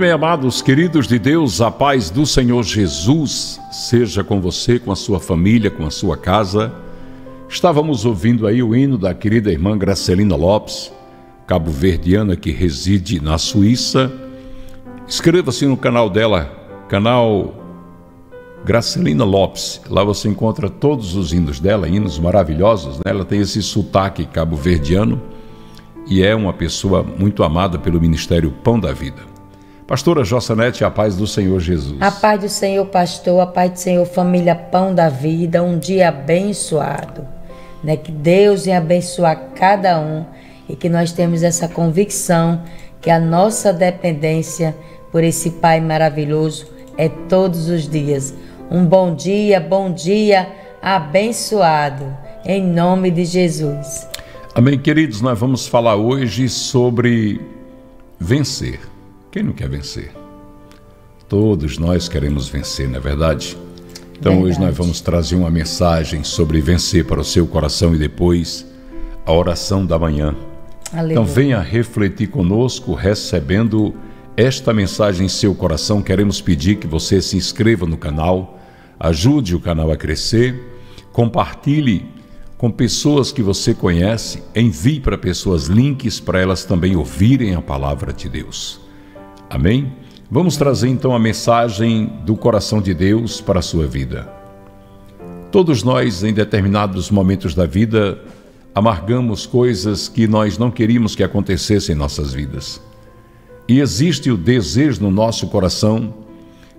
bem, amados, queridos de Deus, a paz do Senhor Jesus seja com você, com a sua família, com a sua casa. Estávamos ouvindo aí o hino da querida irmã Gracelina Lopes, cabo-verdiana que reside na Suíça. Inscreva-se no canal dela, canal Gracelina Lopes. Lá você encontra todos os hinos dela, hinos maravilhosos. Né? Ela tem esse sotaque cabo-verdiano e é uma pessoa muito amada pelo Ministério Pão da Vida. Pastora Jossanete, a paz do Senhor Jesus. A paz do Senhor, pastor, a paz do Senhor, família Pão da Vida, um dia abençoado. Né? Que Deus venha abençoar cada um e que nós temos essa convicção que a nossa dependência por esse Pai maravilhoso é todos os dias. Um bom dia, bom dia abençoado, em nome de Jesus. Amém, queridos. Nós vamos falar hoje sobre vencer. Quem não quer vencer? Todos nós queremos vencer, não é verdade? Então hoje Verdade. nós vamos trazer uma mensagem sobre vencer para o seu coração e depois a oração da manhã. Aleluia. Então venha refletir conosco, recebendo esta mensagem em seu coração. Queremos pedir que você se inscreva no canal, ajude o canal a crescer, compartilhe com pessoas que você conhece, envie para pessoas links para elas também ouvirem a palavra de Deus. Amém? Vamos trazer então a mensagem do coração de Deus para a sua vida. Todos nós, em determinados momentos da vida, amargamos coisas que nós não queríamos que acontecessem em nossas vidas. E existe o desejo no nosso coração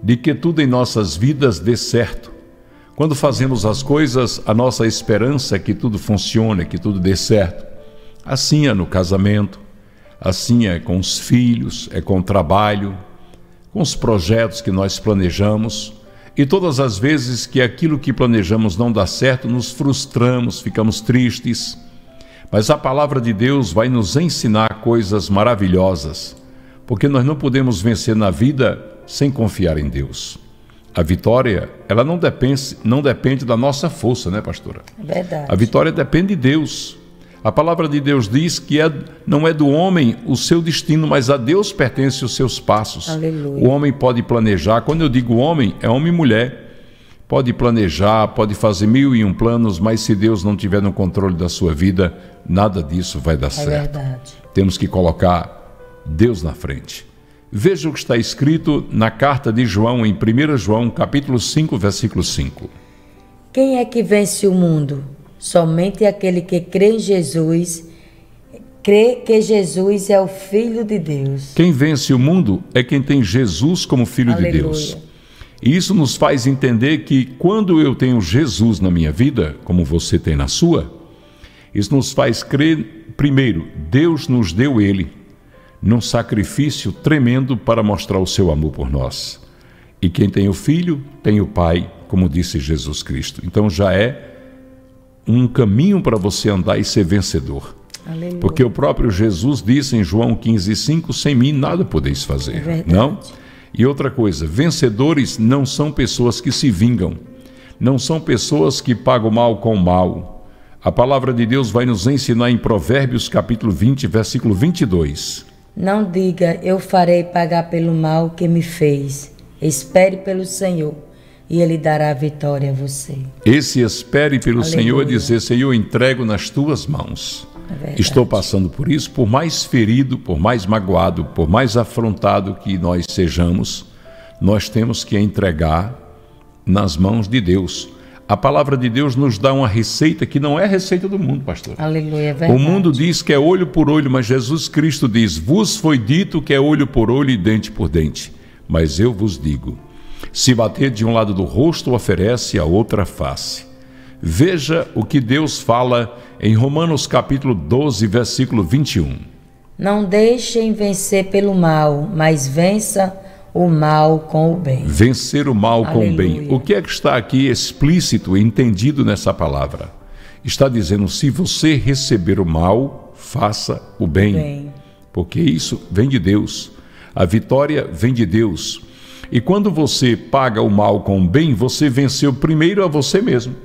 de que tudo em nossas vidas dê certo. Quando fazemos as coisas, a nossa esperança é que tudo funcione, que tudo dê certo. Assim é no casamento, assim é com os filhos, é com o trabalho, com os projetos que nós planejamos. E todas as vezes que aquilo que planejamos não dá certo, nos frustramos, ficamos tristes. Mas a palavra de Deus vai nos ensinar coisas maravilhosas, porque nós não podemos vencer na vida sem confiar em Deus. A vitória, ela não depende, não depende da nossa força, né, pastora? É verdade. A vitória depende de Deus. A palavra de Deus diz que é, não é do homem o seu destino, mas a Deus pertence os seus passos. Aleluia. O homem pode planejar, quando eu digo homem, é homem e mulher. Pode planejar, pode fazer mil e um planos, mas se Deus não tiver no controle da sua vida, nada disso vai dar É certo. verdade. Temos que colocar Deus na frente. Veja o que está escrito na carta de João, em 1 João, capítulo 5, versículo 5. Quem é que vence o mundo? Somente aquele que crê em Jesus, crê que Jesus é o Filho de Deus. Quem vence o mundo é quem tem Jesus como Filho de Aleluia. Deus. E isso nos faz entender que quando eu tenho Jesus na minha vida, como você tem na sua, isso nos faz crer, primeiro, Deus nos deu Ele num sacrifício tremendo para mostrar o seu amor por nós. E quem tem o Filho, tem o Pai, como disse Jesus Cristo. Então já é um caminho para você andar e ser vencedor. Aleluia. Porque o próprio Jesus disse em João 15,5: sem mim nada podeis fazer. É não? E outra coisa: vencedores não são pessoas que se vingam, não são pessoas que pagam mal com mal. A palavra de Deus vai nos ensinar em Provérbios capítulo 20, versículo 22. Não diga, eu farei pagar pelo mal que me fez. Espere pelo Senhor e Ele dará a vitória a você. Esse espere pelo Aleluia. Senhor é dizer: Senhor, eu entrego nas tuas mãos. É. Estou passando por isso, por mais ferido, por mais magoado, por mais afrontado que nós sejamos, nós temos que entregar nas mãos de Deus. A palavra de Deus nos dá uma receita que não é a receita do mundo, pastor. Aleluia, é verdade. O mundo diz que é olho por olho, mas Jesus Cristo diz: Vos foi dito que é olho por olho e dente por dente. Mas eu vos digo: Se bater de um lado do rosto, oferece a outra face. Veja o que Deus fala em Romanos capítulo 12, versículo 21. Não deixem vencer pelo mal, mas vença o mal com o bem. Vencer o mal com o bem. Aleluia. O que é que está aqui explícito e entendido nessa palavra? Está dizendo: se você receber o mal, faça o bem. Bem. Porque isso vem de Deus. A vitória vem de Deus. E quando você paga o mal com o bem, você venceu primeiro a você mesmo.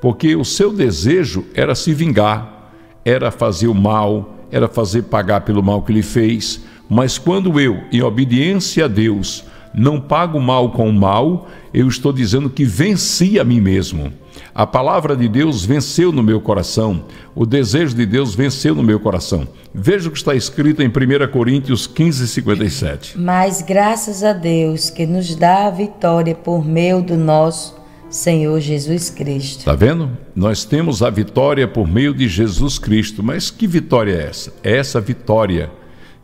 Porque o seu desejo era se vingar, era fazer o mal, era fazer pagar pelo mal que ele fez. Mas quando eu, em obediência a Deus, não pago o mal com o mal, eu estou dizendo que venci a mim mesmo. A palavra de Deus venceu no meu coração, o desejo de Deus venceu no meu coração. Veja o que está escrito em 1 Coríntios 15, 57. Mas graças a Deus que nos dá a vitória por meio do nosso Senhor Jesus Cristo. Está vendo? Nós temos a vitória por meio de Jesus Cristo. Mas que vitória é essa? É essa vitória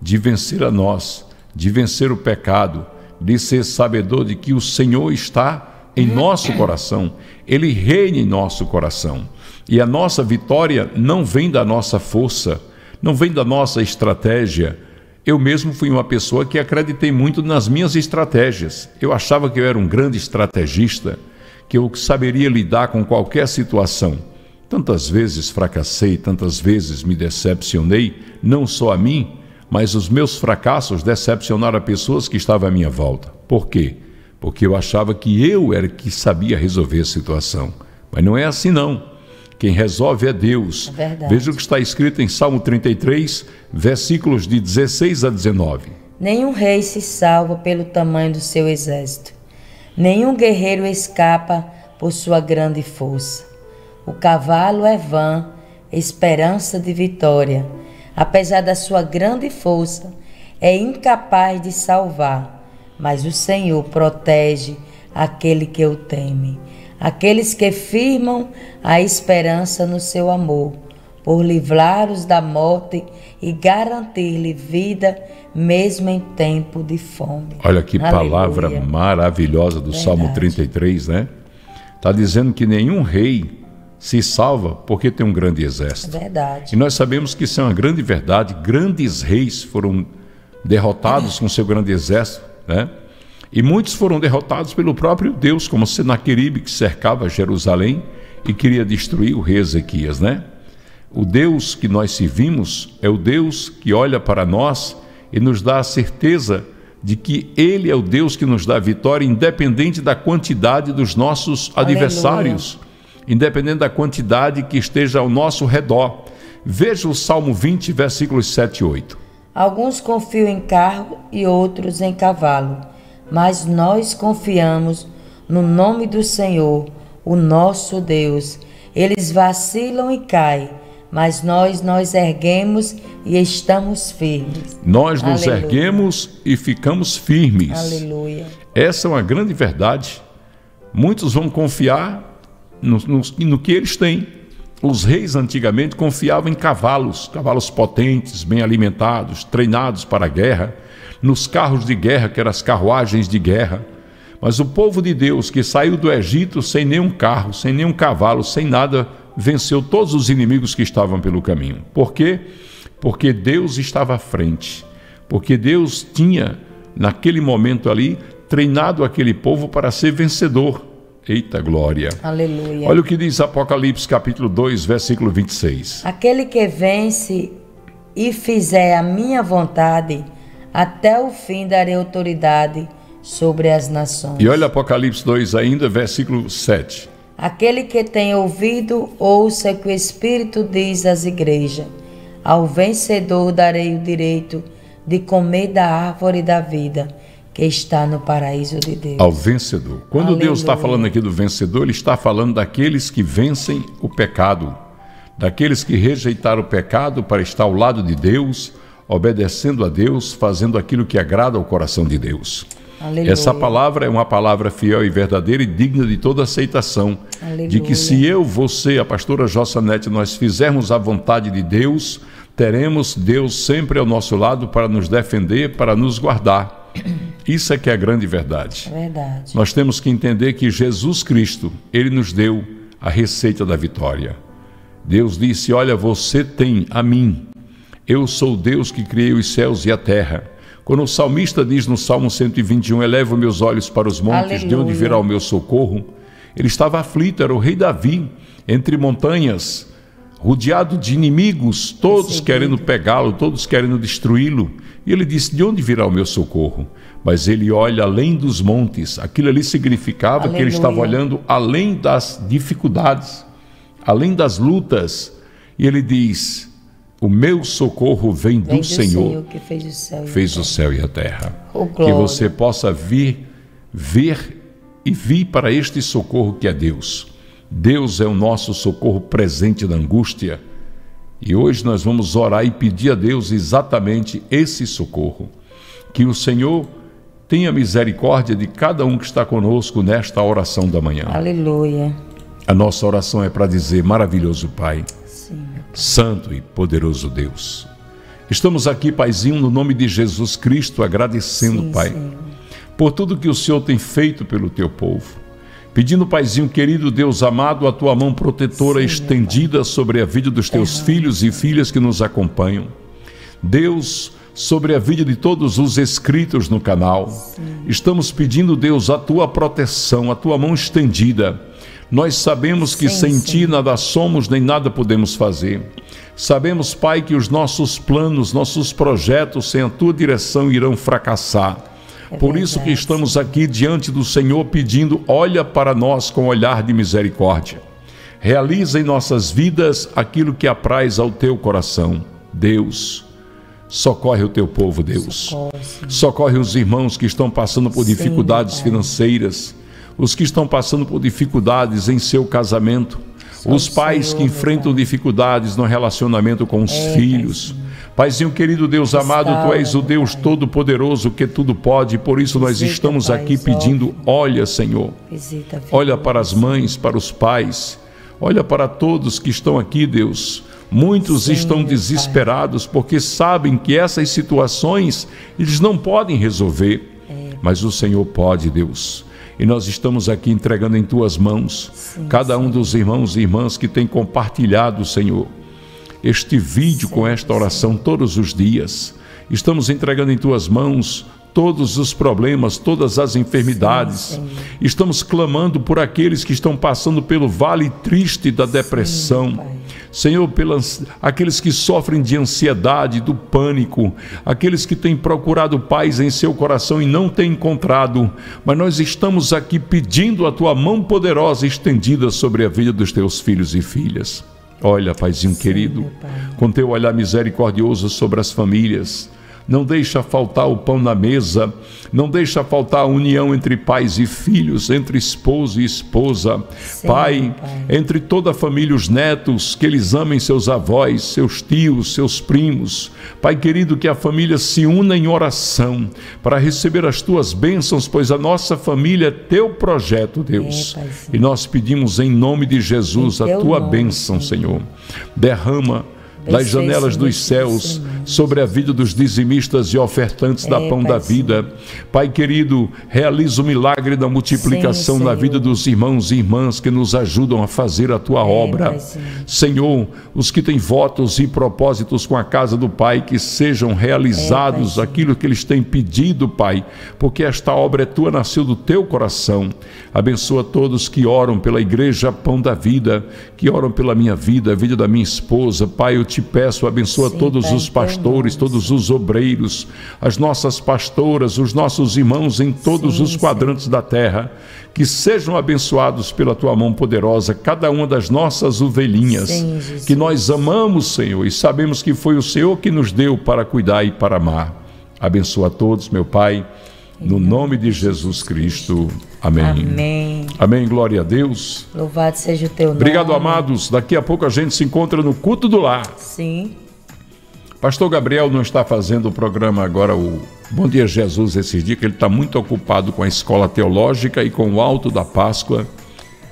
de vencer a nós, de vencer o pecado, de ser sabedor de que o Senhor está em nosso coração, ele reina em nosso coração. E a nossa vitória não vem da nossa força, não vem da nossa estratégia. Eu mesmo fui uma pessoa que acreditei muito nas minhas estratégias. Eu achava que eu era um grande estrategista, que eu saberia lidar com qualquer situação. Tantas vezes fracassei, tantas vezes me decepcionei, não só a mim, mas os meus fracassos decepcionaram pessoas que estavam à minha volta. Por quê? Porque eu achava que eu era que sabia resolver a situação. Mas não é assim não. Quem resolve é Deus. É. Veja o que está escrito em Salmo 33, versículos de 16 a 19. Nenhum rei se salva pelo tamanho do seu exército. Nenhum guerreiro escapa por sua grande força. O cavalo é vã, esperança de vitória. Apesar da sua grande força, é incapaz de salvar, mas o Senhor protege aquele que o teme, aqueles que firmam a esperança no seu amor, por livrá-los da morte e garantir-lhe vida mesmo em tempo de fome. Olha que Aleluia. palavra maravilhosa do Salmo Verdade. 33, né? Está dizendo que nenhum rei se salva porque tem um grande exército. É verdade. E nós sabemos que isso é uma grande verdade. Grandes reis foram derrotados com seu grande exército, né? E muitos foram derrotados pelo próprio Deus, como Senaqueribe, que cercava Jerusalém e queria destruir o rei Ezequias, né? O Deus que nós servimos é o Deus que olha para nós e nos dá a certeza de que Ele é o Deus que nos dá a vitória, independente da quantidade dos nossos Aleluia. adversários, independente da quantidade que esteja ao nosso redor. Veja o Salmo 20, versículos 7 e 8. Alguns confiam em carro e outros em cavalo, mas nós confiamos no nome do Senhor, o nosso Deus. Eles vacilam e caem, mas nós nós erguemos e estamos firmes. Nós nos Aleluia. erguemos e ficamos firmes. Aleluia. Essa é uma grande verdade. Muitos vão confiar no, no- no que eles têm. Os reis antigamente confiavam em cavalos, cavalos potentes, bem alimentados, treinados para a guerra, nos carros de guerra, que eram as carruagens de guerra. Mas o povo de Deus que saiu do Egito sem nenhum carro, sem nenhum cavalo, sem nada, venceu todos os inimigos que estavam pelo caminho. Por quê? Porque Deus estava à frente. Porque Deus tinha, naquele momento ali, treinado aquele povo para ser vencedor. Eita glória! Aleluia. Olha o que diz Apocalipse capítulo 2, versículo 26. Aquele que vence e fizer a minha vontade, até o fim darei autoridade sobre as nações. E olha Apocalipse 2 ainda, versículo 7. Aquele que tem ouvido, ouça que o Espírito diz às igrejas. Ao vencedor darei o direito de comer da árvore da vida que está no paraíso de Deus. Ao vencedor. Quando Aleluia. Deus está falando aqui do vencedor, Ele está falando daqueles que vencem o pecado, daqueles que rejeitaram o pecado para estar ao lado de Deus, obedecendo a Deus, fazendo aquilo que agrada ao coração de Deus. Aleluia. Essa palavra é uma palavra fiel e verdadeira e digna de toda aceitação. Aleluia. De que se eu, você, a pastora Jossanete, nós fizermos a vontade de Deus, teremos Deus sempre ao nosso lado para nos defender, para nos guardar. Isso é que é a grande verdade. Verdade. Nós temos que entender que Jesus Cristo, ele nos deu a receita da vitória. Deus disse: Olha, você tem a mim. Eu sou Deus que criei os céus e a terra. Quando o salmista diz no Salmo 121, Elevo meus olhos para os montes, de onde Aleluia. virá o meu socorro, ele estava aflito, era o rei Davi, entre montanhas, rodeado de inimigos, todos Perseguido. querendo pegá-lo, todos querendo destruí-lo. E ele disse: De onde virá o meu socorro? Mas ele olha além dos montes. Aquilo ali significava que ele Aleluia. estava olhando além das dificuldades, além das lutas. E ele diz: O meu socorro vem do, Vem do Senhor, Senhor que fez o céu. e fez o terra. céu e a terra. Oh, que você possa vir, ver e vir para este socorro que é Deus. Deus é o nosso socorro presente na angústia. E hoje nós vamos orar e pedir a Deus exatamente esse socorro. Que o Senhor tenha misericórdia de cada um que está conosco nesta oração da manhã. Aleluia. A nossa oração é para dizer: maravilhoso Pai, Sim. Santo e poderoso Deus. Estamos aqui, Paizinho, no nome de Jesus Cristo, agradecendo, Sim, Pai, Senhor. por tudo que o Senhor tem feito pelo teu povo. Pedindo, Paizinho querido, Deus amado, a tua mão protetora Sim, estendida sobre a vida dos teus filhos e filhas que nos acompanham. Deus, sobre a vida de todos os inscritos no canal. Estamos pedindo, Deus, a tua proteção, a tua mão estendida. Nós sabemos que Sim, sem sim. ti nada somos nem nada podemos fazer. Sabemos, Pai, que os nossos planos, nossos projetos sem a tua direção irão fracassar. Por isso que estamos aqui diante do Senhor pedindo: olha para nós com olhar de misericórdia. Realiza em nossas vidas aquilo que apraz ao teu coração. Deus, socorre o teu povo, Deus. Socorre. Socorre os irmãos que estão passando por Sim, dificuldades Pai. financeiras, os que estão passando por dificuldades em seu casamento, os o pais Senhor, que enfrentam Pai. dificuldades no relacionamento com os É, filhos. Paizinho querido Deus amado, tu és o Deus. Todo-Poderoso que tudo pode, por isso nós estamos aqui pedindo: olha, Senhor, Olha para as mães, para os pais, olha para todos que estão aqui, Deus. Muitos estão desesperados porque sabem que essas situações eles não podem resolver, É. mas o Senhor pode, Deus. E nós estamos aqui entregando em tuas mãos Sim, cada um dos irmãos e irmãs que tem compartilhado, Senhor, este vídeo com esta oração todos os dias. Estamos entregando em tuas mãos todos os problemas, todas as enfermidades. Estamos clamando por aqueles que estão passando pelo vale triste da depressão. Senhor, pelas, aqueles que sofrem de ansiedade, do pânico, aqueles que têm procurado paz em seu coração e não têm encontrado, mas nós estamos aqui pedindo a tua mão poderosa estendida sobre a vida dos teus filhos e filhas. Olha, Paizinho querido, meu Pai. com teu olhar misericordioso sobre as famílias. Não deixa faltar o pão na mesa, não deixa faltar a união entre pais e filhos, entre esposo e esposa. Sim, pai, Pai. entre toda a família, os netos, que eles amem seus avós, seus tios, seus primos. Pai querido, que a família se una em oração para receber as tuas bênçãos, pois a nossa família é teu projeto, Deus. É, e nós pedimos em nome de Jesus Em a tua nome, bênção, Senhor. Derrama das janelas Senhor, dos céus Senhor. Sobre a vida dos dizimistas e ofertantes da É, pão da vida. Pai querido, realiza o milagre da multiplicação Sim, na vida dos irmãos e irmãs que nos ajudam a fazer a tua obra. Paizinho. Senhor, os que têm votos e propósitos com a casa do Pai, que sejam realizados Paizinho. aquilo que eles têm pedido, Pai, porque esta obra é tua, nasceu do teu coração. Abençoa todos que oram pela igreja Pão da Vida, que oram pela minha vida, a vida da minha esposa. Pai, eu te peço, abençoa todos os em teu pastores, todos os obreiros, as nossas pastoras, os nossos irmãos em todos Sim, os quadrantes da terra, que sejam abençoados pela tua mão poderosa, cada uma das nossas ovelhinhas, Sim, que nós amamos, Senhor, e sabemos que foi o Senhor que nos deu para cuidar e para amar. Abençoa a todos, meu Pai, no nome de Jesus Cristo. Amém. Amém. Amém, glória a Deus. Louvado seja o teu nome. Obrigado, amados. Daqui a pouco a gente se encontra no culto do lar. Sim. Pastor Gabriel não está fazendo o programa agora, o Bom Dia Jesus, esses dias, que ele está muito ocupado com a escola teológica e com o alto da Páscoa.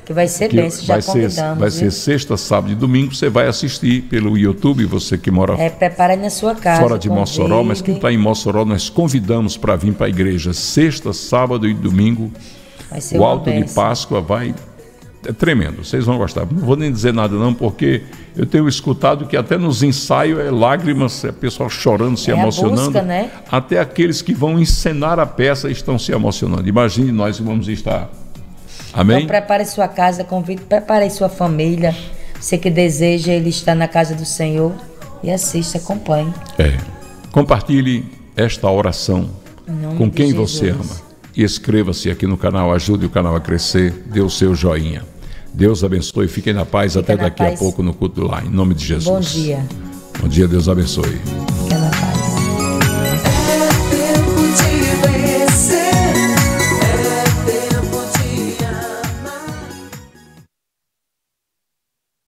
Que vai ser que bênção, já vai ser, vai ser sexta, sábado e domingo. Você vai assistir pelo YouTube, você que mora É, prepara na sua casa. fora de Mossoró, mas quem convide. está em Mossoró, nós convidamos para vir para a igreja sexta, sábado e domingo. Vai ser O alto de. Páscoa vai. É tremendo, vocês vão gostar. Não vou nem dizer nada, não, porque eu tenho escutado que até nos ensaios é lágrimas, é pessoal chorando, se É emocionando. busca, né? Até aqueles que vão encenar a peça estão se emocionando. Imagine nós que vamos estar. Amém? Então prepare sua casa, convide, prepare sua família. Você que deseja ele estar na casa do Senhor e assista, acompanhe. É. Compartilhe esta oração com quem você ama. E inscreva-se aqui no canal, ajude o canal a crescer, dê o seu joinha. Deus abençoe, fiquem na paz Fica até na daqui a paz. pouco no culto lá, em nome de Jesus. Bom dia. Bom dia, Deus abençoe.